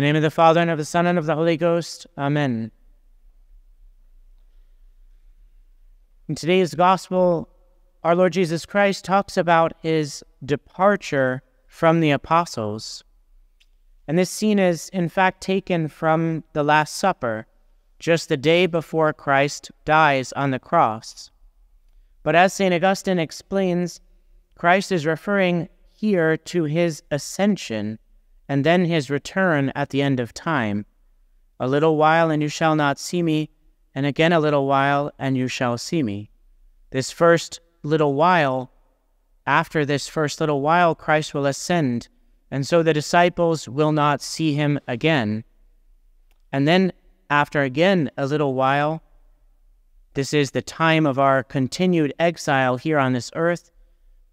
the name of the Father, and of the Son, and of the Holy Ghost. Amen. In today's Gospel, our Lord Jesus Christ talks about his departure from the apostles. And this scene is, in fact, taken from the Last Supper, just the day before Christ dies on the cross. But as St. Augustine explains, Christ is referring here to his ascension and then his return at the end of time. A little while, and you shall not see me, and again a little while, and you shall see me. This first little while, after this first little while, Christ will ascend, and so the disciples will not see him again. And then, after again a little while, this is the time of our continued exile here on this earth,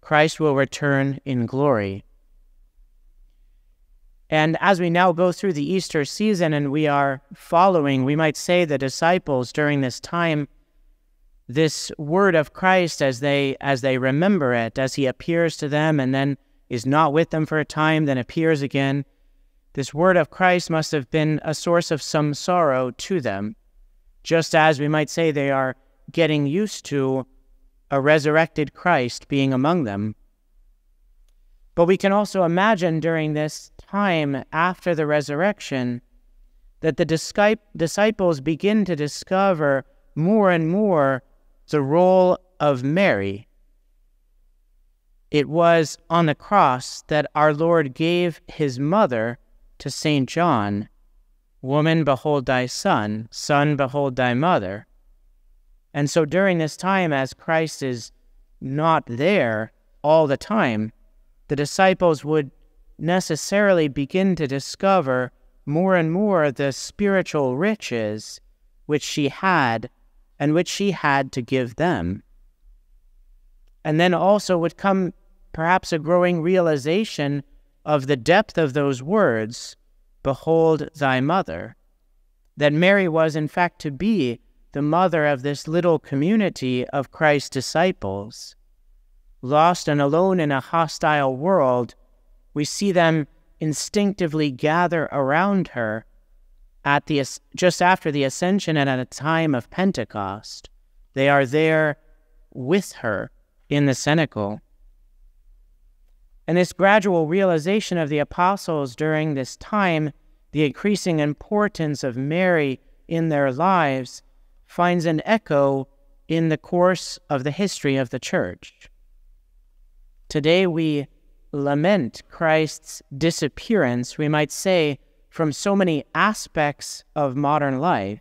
Christ will return in glory. And as we now go through the Easter season and we are following, we might say, the disciples during this time, this word of Christ as they as they remember it, as he appears to them and then is not with them for a time, then appears again. This word of Christ must have been a source of some sorrow to them, just as we might say they are getting used to a resurrected Christ being among them. But we can also imagine during this time after the resurrection that the disciples begin to discover more and more the role of Mary. It was on the cross that our Lord gave his mother to St. John Woman, behold thy son, son, behold thy mother. And so during this time, as Christ is not there all the time, the disciples would necessarily begin to discover more and more the spiritual riches which she had and which she had to give them. And then also would come perhaps a growing realization of the depth of those words, Behold thy mother, that Mary was in fact to be the mother of this little community of Christ's disciples lost and alone in a hostile world, we see them instinctively gather around her at the just after the ascension and at a time of Pentecost. They are there with her in the cenacle. And this gradual realization of the apostles during this time, the increasing importance of Mary in their lives, finds an echo in the course of the history of the church. Today we lament Christ's disappearance, we might say, from so many aspects of modern life.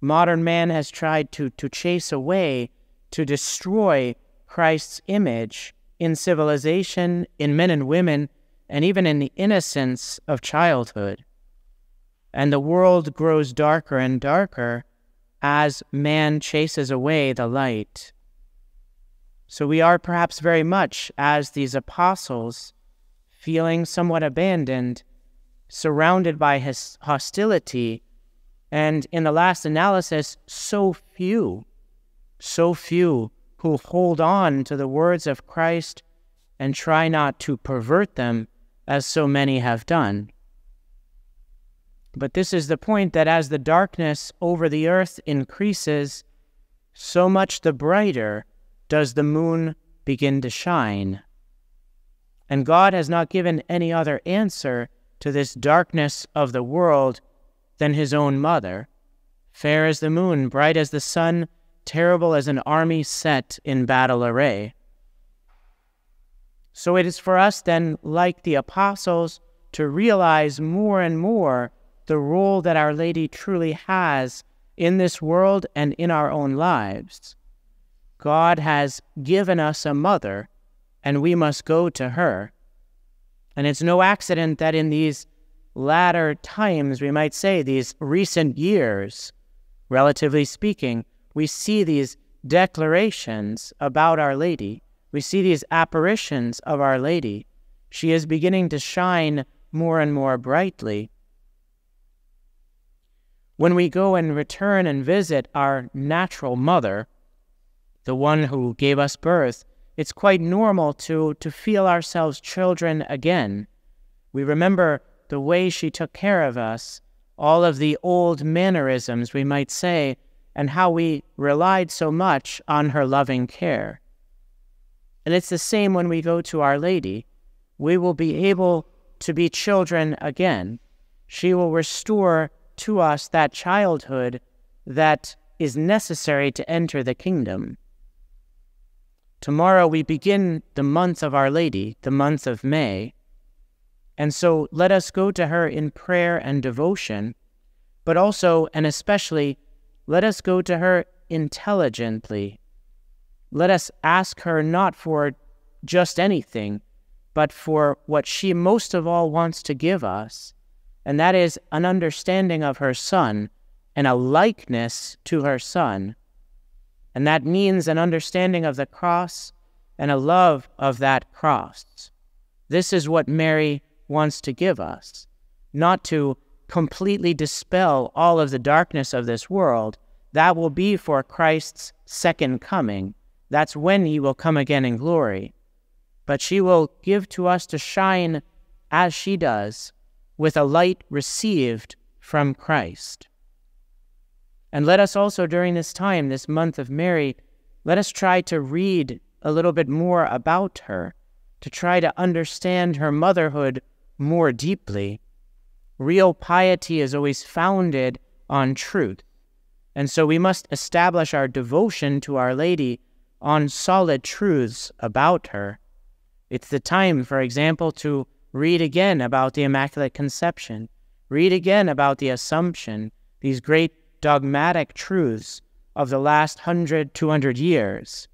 Modern man has tried to, to chase away, to destroy Christ's image in civilization, in men and women, and even in the innocence of childhood. And the world grows darker and darker as man chases away the light. So we are perhaps very much as these apostles, feeling somewhat abandoned, surrounded by his hostility, and in the last analysis, so few, so few who hold on to the words of Christ and try not to pervert them as so many have done. But this is the point that as the darkness over the earth increases, so much the brighter does the moon begin to shine. And God has not given any other answer to this darkness of the world than his own mother, fair as the moon, bright as the sun, terrible as an army set in battle array. So it is for us then, like the apostles, to realize more and more the role that Our Lady truly has in this world and in our own lives. God has given us a mother, and we must go to her. And it's no accident that in these latter times, we might say, these recent years, relatively speaking, we see these declarations about Our Lady. We see these apparitions of Our Lady. She is beginning to shine more and more brightly. When we go and return and visit our natural mother, the one who gave us birth, it's quite normal to, to feel ourselves children again. We remember the way she took care of us, all of the old mannerisms, we might say, and how we relied so much on her loving care. And it's the same when we go to Our Lady. We will be able to be children again. She will restore to us that childhood that is necessary to enter the kingdom. Tomorrow we begin the month of Our Lady, the month of May. And so let us go to her in prayer and devotion, but also and especially let us go to her intelligently. Let us ask her not for just anything, but for what she most of all wants to give us, and that is an understanding of her Son and a likeness to her Son. And that means an understanding of the cross and a love of that cross. This is what Mary wants to give us, not to completely dispel all of the darkness of this world. That will be for Christ's second coming. That's when he will come again in glory. But she will give to us to shine as she does with a light received from Christ. And let us also, during this time, this month of Mary, let us try to read a little bit more about her, to try to understand her motherhood more deeply. Real piety is always founded on truth. And so we must establish our devotion to Our Lady on solid truths about her. It's the time, for example, to read again about the Immaculate Conception, read again about the Assumption, these great dogmatic truths of the last hundred, two hundred years.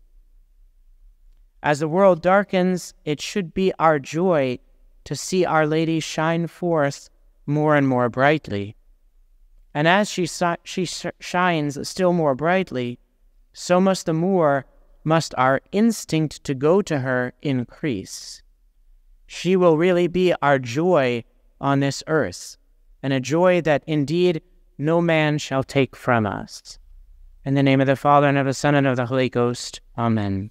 As the world darkens, it should be our joy to see Our Lady shine forth more and more brightly. And as she, she shines still more brightly, so must the more must our instinct to go to her increase. She will really be our joy on this earth, and a joy that indeed no man shall take from us. In the name of the Father, and of the Son, and of the Holy Ghost. Amen.